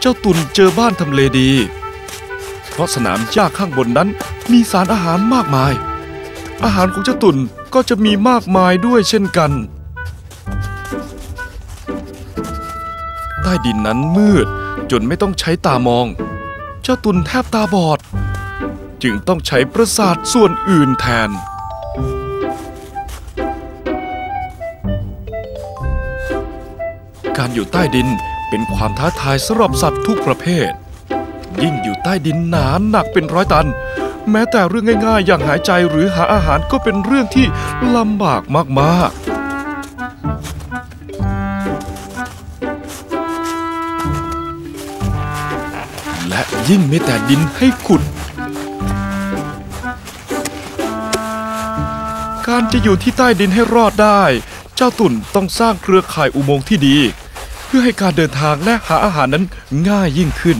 เจ้าตุนเจอบ้านทำเลดี เพราะสนามหญ้าข้างบนนั้นมีสารอาหารมากมาย อาหารของเจ้าตุนก็จะมีมากมายด้วยเช่นกัน ใต้ดินนั้นมืดจนไม่ต้องใช้ตามอง เจ้าตุนแทบตาบอด จึงต้องใช้ประสาทส่วนอื่นแทนการอยู่ใต้ดิน เป็นความท้าทายสำหรับสัตว์ทุกประเภท ยิ่งอยู่ใต้ดินหนาหนักเป็นร้อยตัน แม้แต่เรื่องง่ายๆ อย่างหายใจหรือหาอาหารก็เป็นเรื่องที่ลำบากมากๆและยิ่งไมีแต่ดินให้ขุด การจะอยู่ที่ใต้ดินให้รอดได้ เจ้าตุ่นต้องสร้างเครือข่ายอุโมงค์ที่ดี เพื่อให้การเดินทางและหาอาหารนั้นง่ายยิ่งขึ้น